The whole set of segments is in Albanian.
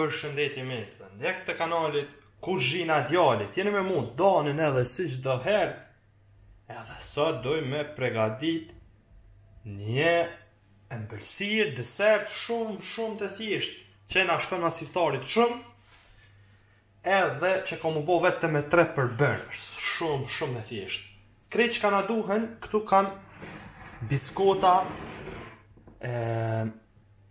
Përshëndetje miq dhe ndjekës të kanalit Kuzhina Djallit jeni me mu Danin edhe si qdo her edhe sot doj me pregadit një ëmbëlsirë desert shumë shumë të thjeshtë që na shkon mas iftarit shumë Edhe që ka m'u bo vetëm me tre përbërës. Shumë, shumë e thjeshtë. Krejt çka na duhen, këtu kam biskota e,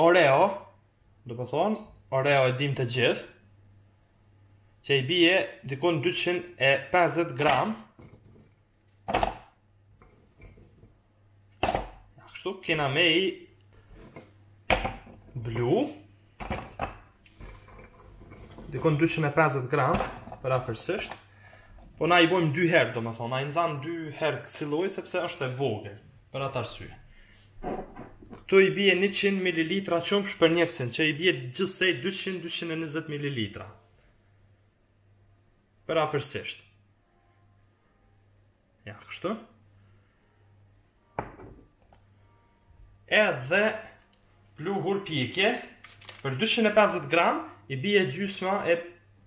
Oreo, domethënë, Oreo e dim të gjithë, që i bie dikun 250 gram, Kështu kena me i blu dikun 250 gram përafërsisht po na i bojmë dy herë domethënë na i nxan dy herë kësilloj sepse është e vogël për atë arsye këtu i bie 100 ml qumsht për njëfësin që i bie gjithsej 200-220 ml përafërsisht Ja, kështu. Edhe pluhur pjekje për 250 gram i bie gjysma e,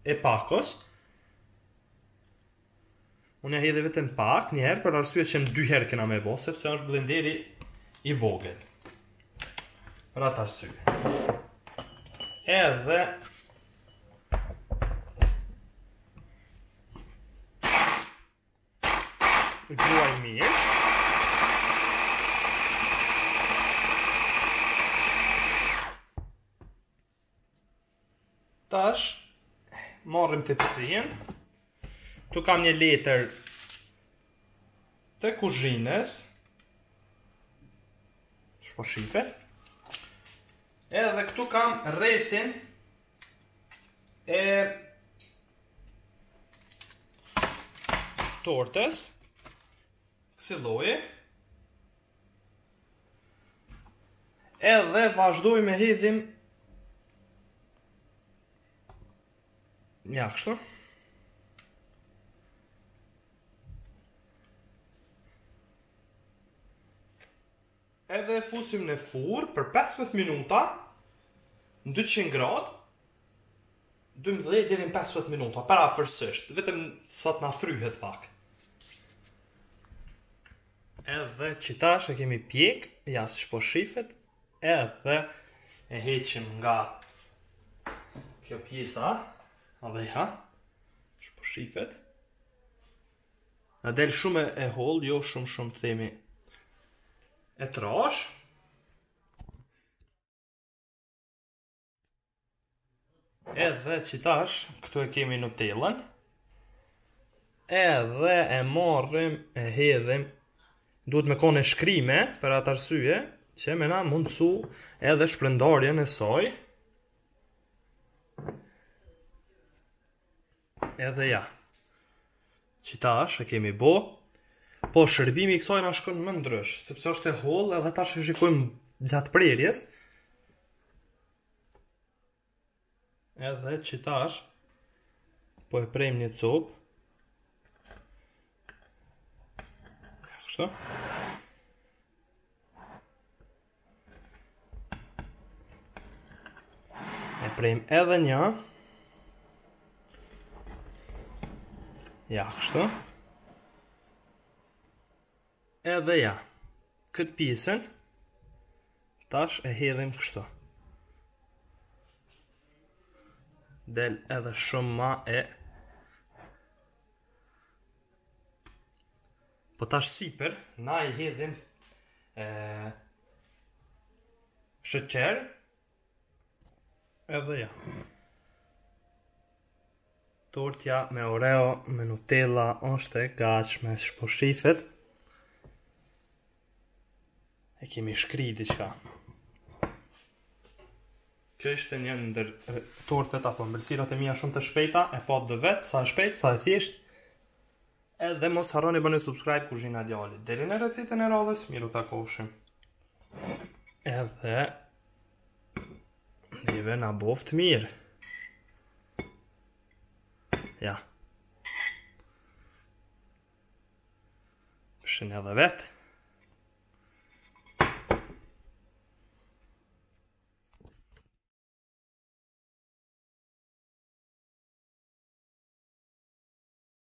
e pakos. Unë e hodha vetëm pak njëherë për arsye që në dy herë kena me bo, sepse është blenderi i vogël. Për atë arsye. Edhe Bluaj mirë. Tash, marrim tepsinë. Ktu kam një letër të kuzhinës. Siç po shifet. Edhe këtu kam rrethin e tortës kësilloje edhe vazhdojmë e hedhim ja kshtu Edhe e fusim në furrë për 15 minuta në 200 gradë 12 deri në 15 minuta përafërsisht, vetëm sa të na fryhet pak. Edhe qetash e kemi pjek, ja siç po shifet, edhe e heqim nga kjo pjesa, a dhe ja, siç po shifet, Na del shumë e hollë, jo shumë shumë të themi e trashë. Edhe qitash, këtu e kemi Nutellën. Edhe e marrim, e hedhim. Duhet me konë shkrime, për atë arsye, që me na mundësu edhe shpërndarjen e saj. Edhe ja. Qitash e kemi bo. Po, shërbimi i kësaj na shkon më ndrysh, sepse është e hollë edhe tash e shikojmë gjatë prerjes. Edhe qitash po e prejmë një copë. Kështu? E prejmë edhe një. Ja, kështu. Edhe ja. Këtë pjesën, tash e hedhim kështu. Del edhe shumë ma e Po tash siper, na i hedhim e, sheqer, edhe ja. Tortja me oreo, me nutella, është e gatshme, ç'po shifet. E kemi shkri diçka. Kjo ishte një ndër tortet apo mbëlsirat e mija shumë të shpejta, e patë dhe vetë, sa shpejt, sa e thjeshtë, Edhe mos harroni bëni subscribe kuzhina djali. Deri në recetën e radhës, mirë u takofshim. Edhe neve na boftë mirë. Ja. Shihni edhe vetë.